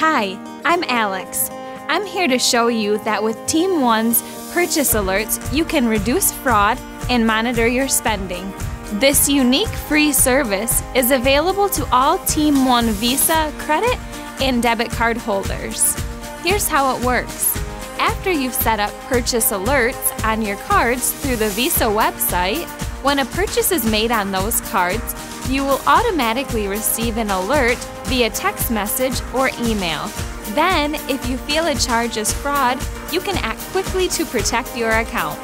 Hi, I'm Alex. I'm here to show you that with Team One's purchase alerts, you can reduce fraud and monitor your spending. This unique free service is available to all Team One Visa, credit, and debit card holders. Here's how it works. After you've set up purchase alerts on your cards through the Visa website, when a purchase is made on those cards, you will automatically receive an alert via text message or email. Then, if you feel a charge is fraud, you can act quickly to protect your account.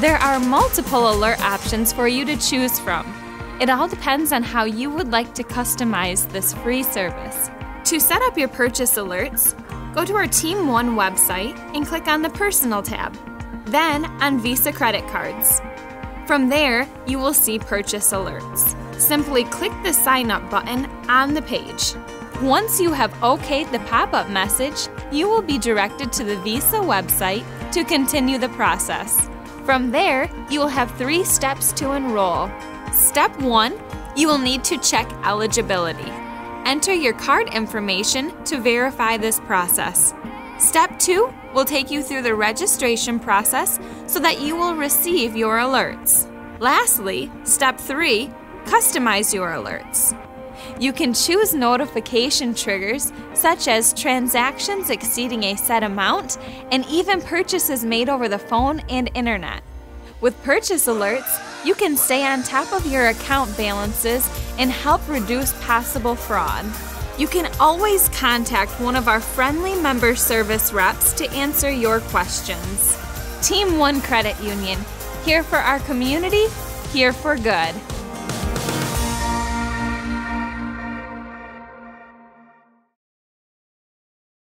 There are multiple alert options for you to choose from. It all depends on how you would like to customize this free service. To set up your purchase alerts, go to our Team One website and click on the Personal tab, then on Visa credit cards. From there, you will see purchase alerts. Simply click the sign up button on the page. Once you have okayed the pop up message, you will be directed to the Visa website to continue the process. From there, you will have three steps to enroll. Step 1 You will need to check eligibility. Enter your card information to verify this process. Step 2 will take you through the registration process so that you will receive your alerts. Lastly, Step 3 Customize your alerts. You can choose notification triggers such as transactions exceeding a set amount and even purchases made over the phone and internet. With purchase alerts, you can stay on top of your account balances and help reduce possible fraud. You can always contact one of our friendly member service reps to answer your questions. Team One Credit Union, here for our community, here for good.